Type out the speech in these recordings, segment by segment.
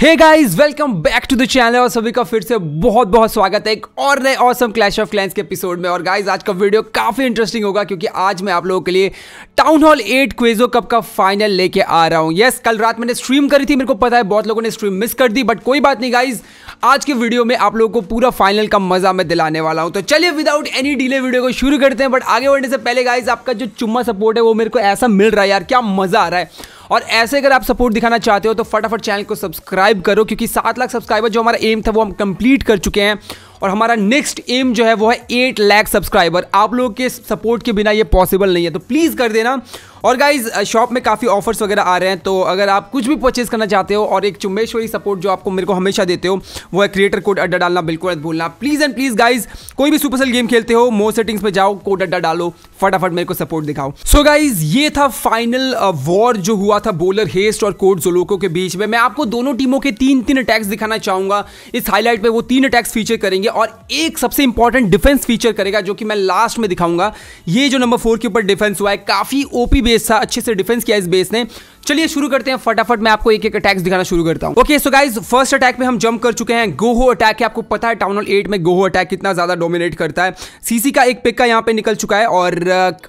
Hey guys welcome back to the channel और सभी का फिर से बहुत बहुत स्वागत है एक और नए ऑसम क्लैश ऑफ़ क्लैंस के एपिसोड में। और गाइस आज का वीडियो काफ़ी इंटरेस्टिंग होगा क्योंकि आज मैं आप लोगों के लिए टाउन हॉल 8 क्वेजो कप का फाइनल लेके आ रहा हूँ। यस yes, कल रात मैंने स्ट्रीम करी थी मेरे को पता है बहुत लोगों ने स्ट्रीम मिस कर दी बट कोई बात नहीं गाइज़ आज के वीडियो में आप लोगों को पूरा फाइनल का मज़ा मैं दिलाने वाला हूँ। तो चलिए विदाउट एनी डिले वीडियो को शुरू करते हैं बट आगे बढ़ने से पहले गाइज़ आपका जो चुम्मा सपोर्ट है वो मेरे को ऐसा मिल रहा है यार क्या मज़ा आ रहा है। और ऐसे अगर आप सपोर्ट दिखाना चाहते हो तो फटाफट चैनल को सब्सक्राइब करो, क्योंकि सात लाख सब्सक्राइबर जो हमारा एम था, वो हम कंप्लीट कर चुके हैं। और हमारा नेक्स्ट एम जो है, वो है एट लाख सब्सक्राइबर आप लोगों के सपोर्ट के बिना ये पॉसिबल नहीं है। तो प्लीज़ कर देना। और गाइज़ शॉप में काफ़ी ऑफर्स वगैरह आ रहे हैं तो अगर आप कुछ भी परचेज करना चाहते हो और एक चुम्बेश्वरी सपोर्ट जो आपको मेरे को हमेशा देते हो, वो है क्रिएटर कोड अड्डा डालना, बिल्कुल मत भूलना। प्लीज़ एंड प्लीज़ गाइज़ कोई भी सुपरसेल गेम खेलते हो मोर सेटिंग्स में जाओ कोड अड्डा डालो, फटाफट मेरे को सपोर्ट दिखाओ। सो so गाइज़ ये था फाइनल वॉर जो हुआ था बोलर हेस्ट और कोड जोलोको के बीच में। मैं आपको दोनों टीमों के तीन तीन अटैक्स दिखाना चाहूँगा। इस हाईलाइट पे वो तीन अटैक्स फीचर करेंगे और एक सबसे इंपॉर्टेंट डिफेंस फीचर करेगा, जो कि मैं लास्ट में दिखाऊँगा। ये जो नंबर फोर के ऊपर डिफेंस हुआ है, काफ़ी ओपी बेस था अच्छे से डिफेंस किया इस बेस ने। चलिए शुरू करते हैं फटाफट, मैं आपको एक एक अटैक्स दिखाना शुरू करता हूँ। Okay so guys first attack में हम जंप कर चुके हैं। गोहो अटैक है, आपको पता है टाउन हॉल एट में गोहो अटैक कितना ज़्यादा डोमिनेट करता है। सीसी का एक पिक्का यहाँ पे निकल चुका है और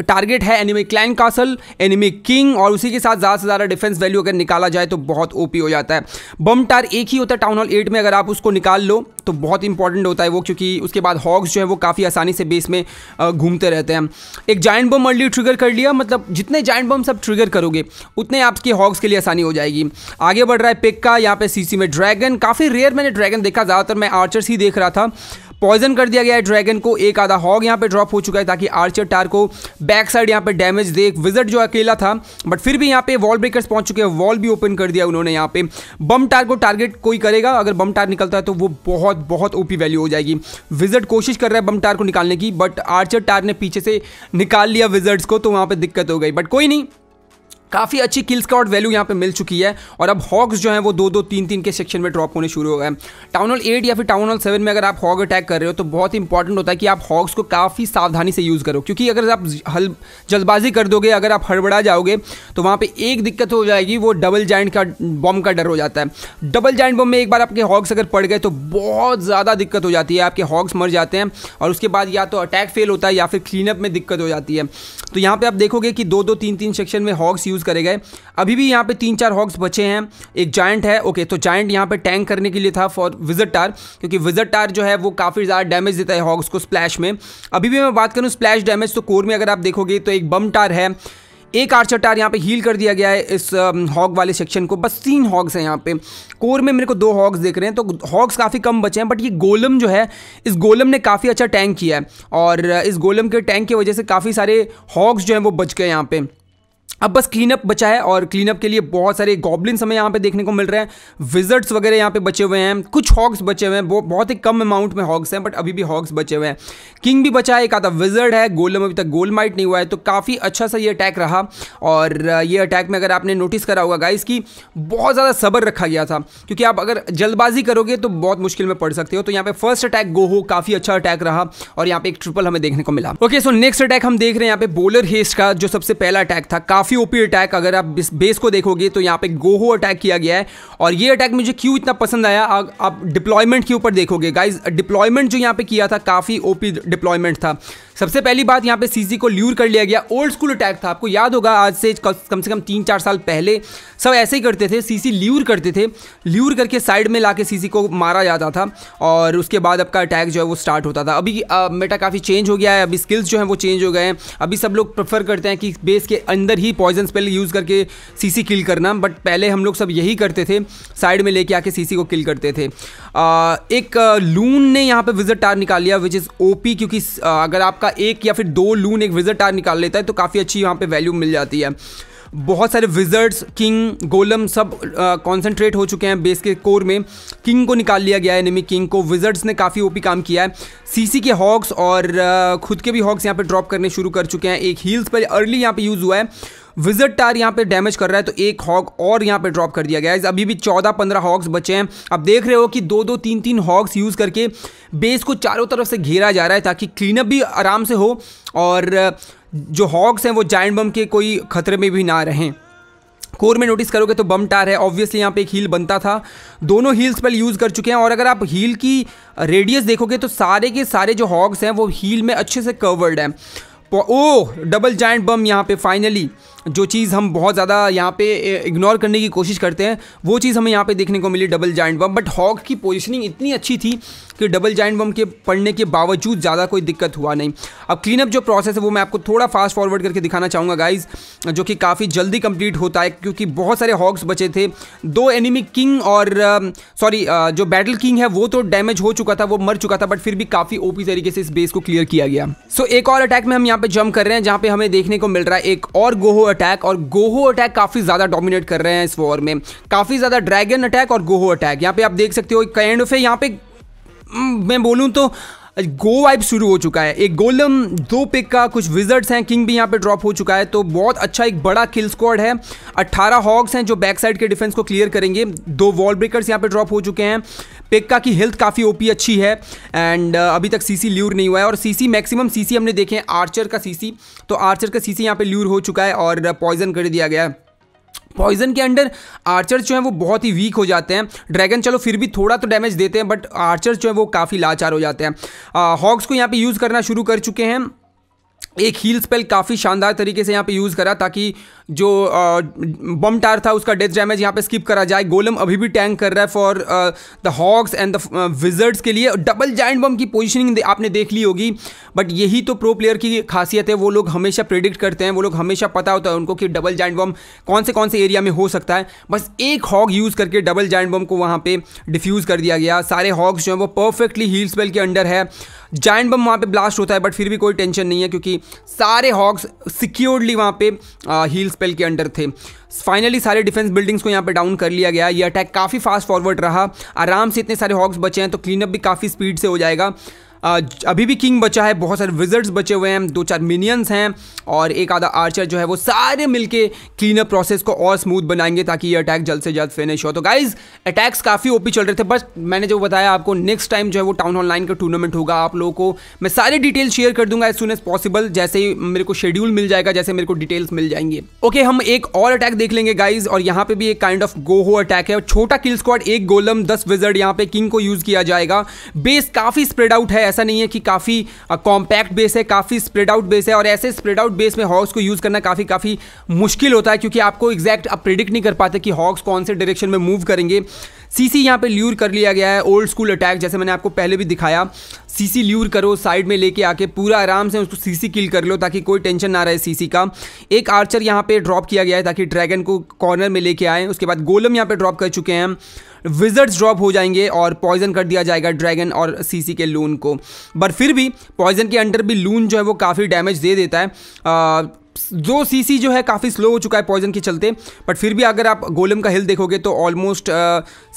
टारगेट है enemy clan castle enemy king और उसी के साथ ज़्यादा से ज़्यादा डिफेंस वैल्यू अगर निकाला जाए तो बहुत ओपी हो जाता है। बम टार एक ही होता है टाउन हॉल एट में, अगर आप उसको निकाल लो तो बहुत इंपॉर्टेंट होता है वो, क्योंकि उसके बाद हॉक्स जो है वो काफ़ी आसानी से बेस में घूमते रहते हैं। एक जाइंट बम अर्ली ट्रिगर कर लिया मतलब जितने जाइंट बम सब ट्रिगर करोगे, उतने आपके हॉक्स के लिए आसानी हो जाएगी। आगे बढ़ रहा है पिक्का यहाँ पे सीसी में ड्रैगन काफ़ी रेयर मैंने ड्रैगन देखा, ज़्यादातर मैं आर्चर्स ही देख रहा था। पॉइजन कर दिया गया है ड्रैगन को, एक आधा हॉग यहाँ पे ड्रॉप हो चुका है ताकि आर्चर टार को बैक साइड यहाँ पे डैमेज दे। विज़िट जो अकेला था बट फिर भी यहाँ पे वॉल ब्रेकर्स पहुँच चुके हैं। वॉल भी ओपन कर दिया उन्होंने यहाँ पे। बम टार को टारगेट कोई करेगा, अगर बम टार निकलता है तो वो बहुत बहुत ओपी वैल्यू हो जाएगी। विजट कोशिश कर रहा है बम टार को निकालने की बट आर्चर टार ने पीछे से निकाल लिया विजिट्स को तो वहाँ पर दिक्कत हो गई। बट कोई नहीं काफ़ी अच्छी किल स्कॉट वैल्यू यहाँ पे मिल चुकी है। और अब हॉक्स जो है वो दो दो, तीन तीन के सेक्शन में ड्रॉप होने शुरू हो गए टाउन हॉल एट या फिर टाउन हॉल सेवन में अगर आप हॉग अटैक कर रहे हो तो बहुत इंपॉर्टेंट होता है कि आप हॉक्स को काफ़ी सावधानी से यूज़ करो। क्योंकि अगर आप हल, जल्दबाजी कर दोगे, अगर आप हड़बड़ा जाओगे तो वहाँ पर एक दिक्कत हो जाएगी, वो डबल जॉइंट का बॉम्ब का डर हो जाता है। डबल जॉइंट बॉम्ब में एक बार आपके हॉक्स अगर पड़ गए तो बहुत ज़्यादा दिक्कत हो जाती है। आपके हॉक्स मर जाते हैं और उसके बाद या तो अटैक फेल होता है या फिर क्लीनअप में दिक्कत हो जाती है। तो यहाँ पर आप देखोगे कि दो दो, तीन तीन सेक्शन में हॉक्स यूज़ करे गए। अभी भी यहाँ पे तीन चार हॉक्स बचे हैं। एक जाइंट है ओके तो जाइंट यहाँ पे टैंक करने के लिए था फॉर विज़िट टार क्योंकि विज़िट टार जो है वो काफ़ी ज़्यादा डैमेज देता है हॉक्स को स्प्लैश में। अभी भी मैं बात करूँ स्प्लैश डैमेज तो कोर में अगर आप देखोगे तो एक बम टार है। एक आर्चर टार यहाँ पे हील कर दिया गया है इस हॉग वाले सेक्शन को। बस तीन हॉग्स हैं यहाँ पे। कोर में मेरे को दो हॉग्स देख रहे हैं तो हॉग्स काफ़ी कम बचे हैं बट ये गोलम जो है, इस गोलम ने काफ़ी अच्छा टैंक किया है। और इस गोलम के टैंक की वजह से काफ़ी सारे हॉग्स जो हैं वो बच गए यहाँ पे। अब बस क्लीनअप बचा है और क्लीनअप के लिए बहुत सारे गॉबलिन्स हमें यहाँ पे देखने को मिल रहे हैं। विजर्ट्स वगैरह यहाँ पे बचे हुए हैं। कुछ हॉग्स बचे हुए हैं। बहुत ही कम अमाउंट में हॉग्स हैं बट अभी भी हॉग्स बचे हुए हैं। किंग भी बचा है, एक आधा विजर्ड है। गोलम अभी तक गोल माइट नहीं हुआ है तो काफ़ी अच्छा सा ये अटैक रहा। और ये अटैक में अगर आपने नोटिस करा होगा गाइस की बहुत ज़्यादा सबर रखा गया था। क्योंकि आप अगर जल्दबाजी करोगे तो बहुत मुश्किल में पड़ सकते हो। तो यहाँ पे फ़र्स्ट अटैक गो हो काफ़ी अच्छा अटैक रहा और यहाँ पे एक ट्रिपल हमें देखने को मिला। ओके सो नेक्स्ट अटैक हम देख रहे हैं यहाँ पे बोलर हेस्ट का, जो सबसे पहला अटैक था। काफ़ी ओपी अटैक अगर आप बेस को देखोगे तो यहाँ पे गोहो अटैक किया गया है। और ये अटैक मुझे क्यों इतना पसंद आया, आप डिप्लॉयमेंट के ऊपर देखोगे। गाइज़ डिप्लॉयमेंट जो यहाँ पे किया था, काफ़ी ओपी डिप्लॉयमेंट था। सबसे पहली बात यहाँ पे सीसी को ल्यूर कर लिया गया। ओल्ड स्कूल अटैक था। आपको याद होगा आज से कम से कम तीन चार साल पहले सब ऐसे ही करते थे। सीसी ल्यूर करते थे। ल्यूर करके साइड में ला सीसी को मारा जाता था और उसके बाद आपका अटैक जो है वो स्टार्ट होता था। अभी मेटा काफ़ी चेंज हो गया है। अभी स्किल्स जो हैं वो चेंज हो गए हैं। अभी सब लोग प्रेफर करते हैं कि बेस के अंदर ही पॉइजन स्पेल यूज़ करके सीसी किल करना। बट पहले हम लोग सब यही करते थे। साइड में लेके आके सीसी को किल करते थे। आ, एक लून ने यहाँ पे विज़िट टार निकाल लिया विच इज़ ओपी क्योंकि अगर आपका एक या फिर दो लून एक विज़िट टार निकाल लेता है तो काफ़ी अच्छी यहाँ पे वैल्यू मिल जाती है। बहुत सारे विजर्ड्स किंग गोलम सब कॉन्सेंट्रेट हो चुके हैं बेस के कोर में। किंग को निकाल लिया गया है एनिमी किंग को। विजर्ड्स ने काफ़ी ओपी काम किया है। सीसी के हॉक्स और खुद के भी हॉक्स यहाँ पे ड्रॉप करने शुरू कर चुके हैं। एक हील्स पर अर्ली यहाँ पे यूज़ हुआ है। विज़िट टार यहाँ पे डैमेज कर रहा है तो एक हॉग और यहाँ पे ड्रॉप कर दिया गया है। अभी भी चौदह पंद्रह हॉग्स बचे हैं। अब देख रहे हो कि दो दो तीन तीन हॉग्स यूज़ करके बेस को चारों तरफ़ से घेरा जा रहा है ताकि क्लीनअप भी आराम से हो और जो हॉग्स हैं वो जाइंट बम के कोई खतरे में भी ना रहें। कोर में नोटिस करोगे तो बम टार है। ऑब्वियसली यहाँ पे एक हील बनता था। दोनों हील स्पेल यूज़ कर चुके हैं और अगर आप हील की रेडियस देखोगे तो सारे के सारे जो हॉग्स हैं वो हील में अच्छे से कवर्ड हैं। ओ डबल जाइंट बम यहाँ पे फाइनली जो चीज़ हम बहुत ज़्यादा यहाँ पे इग्नोर करने की कोशिश करते हैं, वो चीज़ हमें यहाँ पे देखने को मिली double giant bomb but hog की पोजीशनिंग इतनी अच्छी थी कि डबल जाइंट बम के पड़ने के बावजूद ज़्यादा कोई दिक्कत हुआ नहीं. अब क्लीनअप जो प्रोसेस है, वो मैं आपको थोड़ा फास्ट फॉरवर्ड करके दिखाना चाहूँगा गाइज़ जो कि काफ़ी जल्दी कंप्लीट होता है, क्योंकि बहुत सारे हॉक्स बचे थे. दो एनिमी किंग और सॉरी जो बैटल किंग है, वो तो डैमेज हो चुका था, वो मर चुका था बट फिर भी काफ़ी ओपी तरीके से इस बेस को क्लियर किया गया. सो एक और अटैक में हम यहाँ पे जंप कर रहे हैं, जहाँ पे हमें देखने को मिल रहा है, एक और गोहो अटैक और गोहो अटैक काफ़ी ज़्यादा डोमिनेट कर रहे हैं इस वॉर में। काफ़ी ज़्यादा ड्रैगन अटैक और गोहो अटैक यहाँ पे आप देख सकते हो कैंड ऑफ़ है यहाँ पे मैं बोलूँ तो गो वाइब शुरू हो चुका है। एक गोलम दो पिक का कुछ विजर्ट्स हैं किंग भी यहाँ पे ड्रॉप हो चुका है तो बहुत अच्छा एक बड़ा किल स्क्वाड है। 18 हॉग्स हैं जो बैक साइड के डिफेंस को क्लियर करेंगे। दो वॉल ब्रेकर्स यहाँ पे ड्रॉप हो चुके हैं। पिक्का की हेल्थ काफ़ी ओपी अच्छी है एंड अभी तक सीसी ल्यूर नहीं हुआ है, और सीसी मैक्सिमम सीसी हमने देखे आर्चर का सीसी तो आर्चर का सीसी यहाँ पे ल्यूर हो चुका है, और पॉइजन कर दिया गया है। पॉइजन के अंडर आर्चर जो है वो बहुत ही वीक हो जाते हैं। ड्रैगन चलो फिर भी थोड़ा तो डैमेज देते हैं बट आर्चर जो है वो काफ़ी लाचार हो जाते हैं। हॉक्स को यहाँ पे यूज़ करना शुरू कर चुके हैं। एक हील स्पेल काफ़ी शानदार तरीके से यहाँ पे यूज़ करा ताकि जो बम टार था, उसका डेथ डैमेज यहाँ पे स्किप करा जाए। गोलम अभी भी टैंक कर रहा है for the hogs and the wizards के लिए। डबल जाइंट बम की पोजीशनिंग आपने देख ली होगी। बट यही तो प्रो प्लेयर की खासियत है। वो लोग हमेशा प्रिडिक्ट करते हैं। वो लोग हमेशा पता होता है उनको कि डबल जाइंट बम कौन से कौन से एरिया में हो सकता है। बस एक हॉग यूज़ करके डबल जाइंट बम को वहाँ पर डिफ्यूज़ कर दिया गया। सारे हॉग्स जो हैं वो परफेक्टली हील स्पेल के अंडर है। जाइंट बम वहाँ पर ब्लास्ट होता है बट फिर भी कोई टेंशन नहीं है, क्योंकि सारे हॉक्स सिक्योर्डली वहाँ पर हील स्पेल के अंडर थे। फाइनली सारे डिफेंस बिल्डिंग्स को यहाँ पे डाउन कर लिया गया। ये अटैक काफ़ी फास्ट फॉरवर्ड रहा। आराम से इतने सारे हॉक्स बचे हैं तो क्लीनअप भी काफ़ी स्पीड से हो जाएगा। अभी भी किंग बचा है, बहुत सारे विजर्ट्स बचे हुए हैं दो चार मिनियंस हैं, और एक आधा आर्चर जो है वो सारे मिलके क्लीनअप प्रोसेस को और स्मूथ बनाएँगे ताकि ये अटैक जल्द से जल्द फिनिश हो। तो गाइज़ अटैक्स काफ़ी ओपी चल रहे थे बस मैंने जो बताया आपको नेक्स्ट टाइम जो है वो टाउन हॉल नाइन का टूर्नामेंट होगा, आप लोगों को मैं सारे डिटेल्स शेयर कर दूँगा एज सुन एज पॉसिबल जैसे ही मेरे को शेड्यूल मिल जाएगा, जैसे मेरे को डिटेल्स मिल जाएँगे। ओके हम एक और अटैक देख लेंगे गाइज़ और यहाँ पे भी एक काइंड ऑफ़ गोहो अटैक है छोटा किल स्क्वाड एक गोलम दस विजर्ड यहाँ पे किंग को यूज़ किया जाएगा। बेस काफ़ी स्प्रेड आउट है ऐसा नहीं है कि काफ़ी कॉम्पैक्ट बेस है, काफ़ी स्प्रेड आउट बेस है और ऐसे स्प्रेड आउट बेस में हॉक्स को यूज़ करना काफ़ी काफ़ी मुश्किल होता है क्योंकि आपको एग्जैक्ट आप प्रिडिक्ट नहीं कर पाते कि हॉक्स कौन से डायरेक्शन में मूव करेंगे। सीसी यहाँ पे ल्यूर कर लिया गया है ओल्ड स्कूल अटैक जैसे मैंने आपको पहले भी दिखाया। सीसी ल्यूर करो साइड में लेके आके पूरा आराम से उसको सीसी किल कर लो ताकि कोई टेंशन ना रहे सीसी का। एक आर्चर यहाँ पे ड्रॉप किया गया है ताकि ड्रैगन को कॉर्नर में लेके आए, उसके बाद गोलम यहाँ पे ड्रॉप कर चुके हैं। विजर्ड्स ड्रॉप हो जाएँगे और पॉइजन कर दिया जाएगा ड्रैगन और सीसी के लून को। बट फिर भी पॉइजन के अंडर भी लून जो है वो काफ़ी डैमेज दे देता है। आ, जो सीसी जो है काफ़ी स्लो हो चुका है पॉइजन के चलते। बट फिर भी अगर आप गोलम का हेल्थ देखोगे तो almost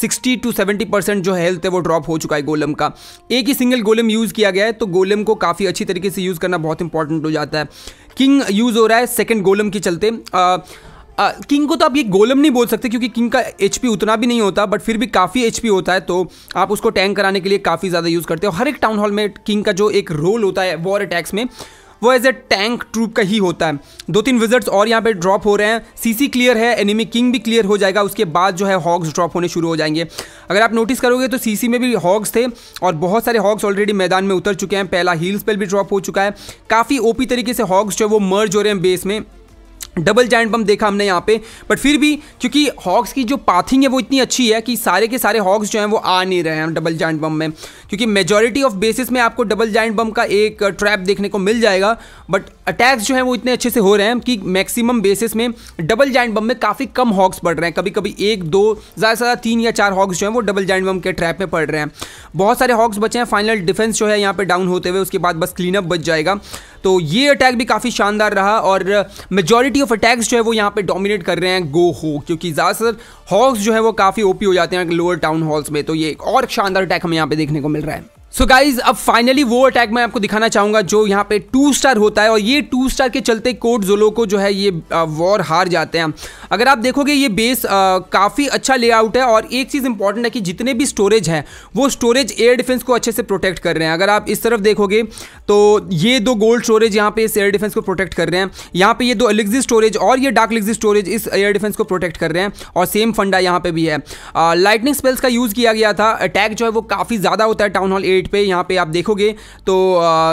sixty to seventy percent जो हेल्थ है वो ड्रॉप हो चुका है गोलम का। एक ही सिंगल गोलम यूज़ किया गया है तो गोलम को काफ़ी अच्छी तरीके से यूज़ करना बहुत इंपॉर्टेंट हो जाता है। किंग यूज़ हो रहा है सेकेंड गोलम के चलते। आ, किंग को तो आप ये गोलम नहीं बोल सकते क्योंकि किंग का एच उतना भी नहीं होता बट फिर भी काफ़ी एच होता है तो आप उसको टैंक कराने के लिए काफ़ी ज़्यादा यूज़ करते हो। हर एक टाउन हॉल में किंग का जो एक रोल होता है वॉर अटैक्स में, वो एज ए टैंक ट्रूप का ही होता है। दो तीन विजिट्स और यहाँ पे ड्रॉप हो रहे हैं। सीसी क्लियर है एनिमी किंग भी क्लियर हो जाएगा, उसके बाद जो है हॉग्स ड्रॉप होने शुरू हो जाएँगे। अगर आप नोटिस करोगे तो सीसी में भी हॉग्स थे और बहुत सारे हॉग्स ऑलरेडी मैदान में उतर चुके हैं। पहला हील्स पर भी ड्रॉप हो चुका है। काफ़ी ओपी तरीके से हॉग्स जो है वो मर्ज हो रहे हैं बेस में। डबल जाइंट बम देखा हमने यहाँ पे बट फिर भी क्योंकि हॉक्स की जो पाथिंग है वो इतनी अच्छी है कि सारे के सारे हॉक्स जो हैं वो आ नहीं रहे हैं डबल जाइंट बम में। क्योंकि मेजॉरिटी ऑफ़ बेसिस में आपको डबल जाइंट बम का एक ट्रैप देखने को मिल जाएगा बट अटैक्स जो हैं वो इतने अच्छे से हो रहे हैं कि मैक्सिमम बेसिस में डबल जाइंट बम में काफ़ी कम हॉक्स पड़ रहे हैं। कभी कभी एक, दो, ज़्यादा से ज़्यादा तीन या चार हॉक्स जो हैं वो डबल जाइंट बम के ट्रैप में पड़ रहे हैं। बहुत सारे हॉक्स बचे हैं। फाइनल डिफेंस जो है यहाँ पे डाउन होते हुए, उसके बाद बस क्लीनअप बच जाएगा। तो ये अटैक भी काफ़ी शानदार रहा और मेजॉरिटी ऑफ़ अटैक्स जो है वो यहाँ पे डोमिनेट कर रहे हैं गो हो क्योंकि ज़्यादातर हॉक्स जो है वो काफ़ी ओपी हो जाते हैं लोअर टाउन हॉल्स में। तो ये एक और शानदार अटैक हमें यहाँ पे देखने को मिल रहा है। सो गाइज़ अब फाइनली वो अटैक मैं आपको दिखाना चाहूँगा जो यहाँ पे टू स्टार होता है और ये टू स्टार के चलते कोड जोलो को जो है ये वॉर हार जाते हैं। अगर आप देखोगे ये बेस काफ़ी अच्छा लेआउट है और एक चीज़ इंपॉर्टेंट है कि जितने भी स्टोरेज हैं, वो स्टोरेज एयर डिफेंस को अच्छे से प्रोटेक्ट कर रहे हैं। अगर आप इस तरफ़ देखोगे तो ये दो गोल्ड स्टोरेज यहाँ पे इस एयर डिफेंस को प्रोटेक्ट कर रहे हैं। यहाँ पे ये दो एलिक्जी स्टोरेज और ये डार्क लिग्जी स्टोरेज इस एयर डिफेंस को प्रोटेक्ट कर रहे हैं और सेम फंडा यहाँ पे भी है। लाइटनिंग स्पेल्स का यूज़ किया गया था। अटैक जो है वो काफ़ी ज़्यादा होता है टाउन हॉल एट पे यहाँ पे आप देखोगे तो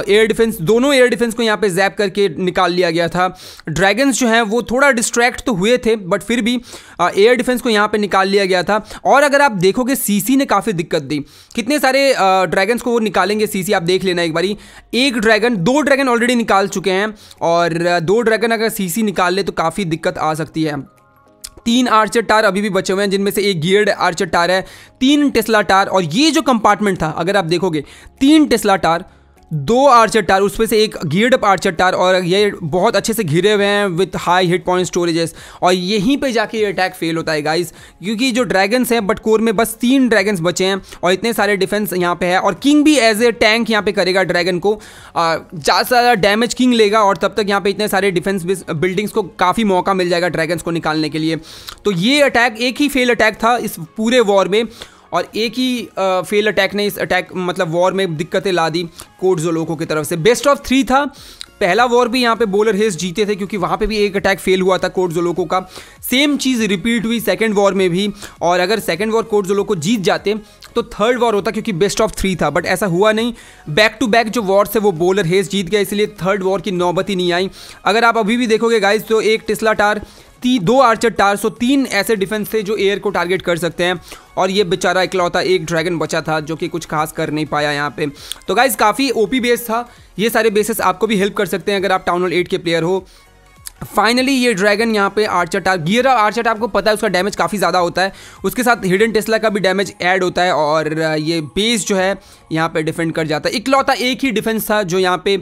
एयर डिफेंस दोनों एयर डिफेंस को यहाँ पे जैप करके निकाल लिया गया था। ड्रैगन्स जो हैं, वो थोड़ा डिस्ट्रैक्ट तो हुए थे बट फिर भी एयर डिफेंस को यहाँ पे निकाल लिया गया था। और अगर आप देखोगे सीसी ने काफ़ी दिक्कत दी। कितने सारे ड्रैगन्स को वो निकालेंगे सीसी आप देख लेना एक बारी। एक ड्रैगन दो ड्रैगन ऑलरेडी निकाल चुके हैं, और दो ड्रैगन अगर सीसी निकाल ले तो काफ़ी दिक्कत आ सकती है। तीन आर्चर टायर अभी भी बचे हुए हैं, जिनमें से एक गियर्ड आर्चर टायर है, तीन टेस्ला टायर और ये जो कंपार्टमेंट था, अगर आप देखोगे, तीन टेस्ला टार दो आर्चर टार उसमें से एक गियर्ड अप आर्चर टार और ये बहुत अच्छे से घिरे हुए हैं with high hit point storages और यहीं पे जाके ये अटैक फेल होता है गाइस क्योंकि जो ड्रैगन्स हैं बट कोर में बस तीन ड्रैगन्स बचे हैं और इतने सारे डिफेंस यहाँ पे है और किंग भी एज ए टैंक यहाँ पे करेगा ड्रैगन को। ज़्यादा से ज़्यादा डैमेज किंग लेगा और तब तक यहाँ पे इतने सारे डिफेंस बिल्डिंग्स को काफ़ी मौका मिल जाएगा ड्रैगन्स को निकालने के लिए। तो ये अटैक एक ही फेल अटैक था इस पूरे वॉर में। और एक ही फेल अटैक ने इस अटैक मतलब वॉर में दिक्कतें ला दी कोड जोलोको की तरफ़ से। बेस्ट ऑफ़ थ्री था। पहला वॉर भी यहाँ पे बोलर हेस जीते थे क्योंकि वहाँ पे भी एक अटैक फेल हुआ था कोड जोलोको का। सेम चीज़ रिपीट हुई सेकेंड वॉर में भी। और अगर सेकेंड वॉर कोड जोलोको जीत जाते तो थर्ड वॉर होता क्योंकि बेस्ट ऑफ़ थ्री था। बट ऐसा हुआ नहीं। बैक टू बैक जो वॉर्स है वो बोलर हेस जीत गया इसलिए थर्ड वॉर की नौबत ही नहीं आई। अगर आप अभी भी देखोगे गाइज़ तो एक टिस्ला टार ती, दो आर्चर टार, सो तीन ऐसे डिफेंस थे जो एयर को टारगेट कर सकते हैं। और ये बेचारा इकलौता एक ड्रैगन बचा था, जो कि कुछ खास कर नहीं पाया यहाँ पे। तो गाइज़ काफ़ी ओपी बेस था। ये सारे बेसिस आपको भी हेल्प कर सकते हैं अगर आप टाउन हॉल एट के प्लेयर हो। फाइनली ये ड्रैगन यहाँ पे आर्चर टार गियर आर्चर आपको पता है उसका डैमेज काफ़ी ज़्यादा होता है। उसके साथ हिडन टेस्ला का भी डैमेज ऐड होता है और ये बेस जो है यहाँ पे डिफेंड कर जाता है। इकलौता एक ही डिफेंस था जो यहाँ पे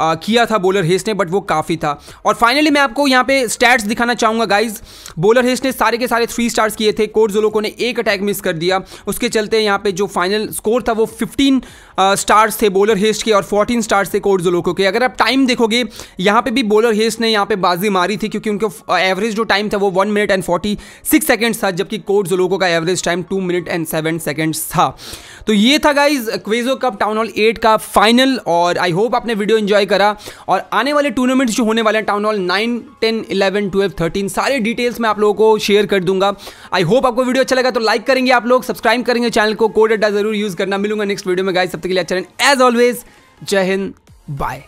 किया था बोलर हेस्ट ने बट वो काफ़ी था। और फाइनली मैं आपको यहाँ पे स्टैट्स दिखाना चाहूँगा गाइज़ बोलर हेस्ट ने सारे के सारे थ्री स्टार्स किए थे। कोर्ट जोलोको ने एक अटैक मिस कर दिया। उसके चलते यहाँ पे जो फाइनल स्कोर था वो फिफ्टीन स्टार्स थे बोलर हेस्ट के और फोर्टीन स्टार्स थे कोर्ट जोलोको के। अगर आप टाइम देखोगे, यहाँ पे भी बोलर हेस्ट ने यहाँ पे बाजी मारी थी, क्योंकि उनका एवरेज जो टाइम था वो one minute and forty six seconds था, जबकि कोर्ट जोलोको का average time two minute and seven seconds था। तो ये था गाइज़ क्वेजो कप टाउन हॉल एट का फाइनल और आई होप आपने वीडियो एंजॉय करा और आने वाले टूर्नामेंट्स जो होने वाले हैं town hall nine ten eleven twelve thirteen सारे डिटेल्स मैं आप लोगों को शेयर कर दूँगा। आई होप आपको वीडियो अच्छा लगा तो लाइक करेंगे आप लोग सब्सक्राइब करेंगे चैनल को कोड अड्डा ज़रूर यूज़ करना। मिलूँगा नेक्स्ट वीडियो में गाइज़ सब तक के लिए अच्छा एज ऑलवेज जय हिंद बाय